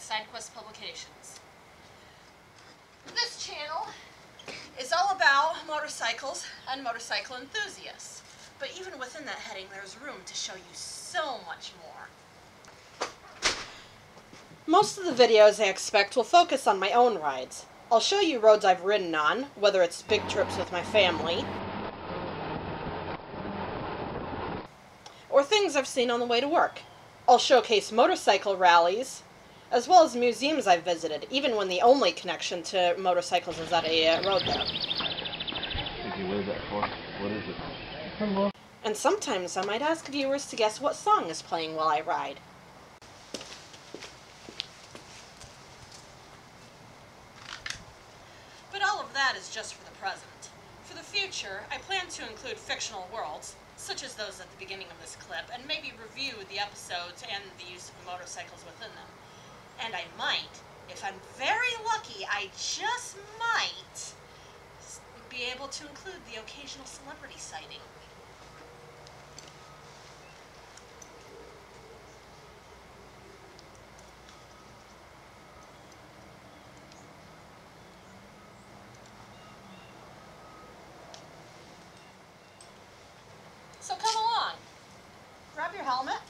Side Quest Publications. This channel is all about motorcycles and motorcycle enthusiasts. But even within that heading, there's room to show you so much more. Most of the videos I expect will focus on my own rides. I'll show you roads I've ridden on, whether it's big trips with my family, or things I've seen on the way to work. I'll showcase motorcycle rallies, as well as museums I've visited, even when the only connection to motorcycles is at a uh, road there. Did you wear that for? What is it? And sometimes I might ask viewers to guess what song is playing while I ride. But all of that is just for the present. For the future, I plan to include fictional worlds, such as those at the beginning of this clip, and maybe review the episodes and the use of the motorcycles within them. If I'm very lucky, I just might be able to include the occasional celebrity sighting. So come along. Grab your helmet.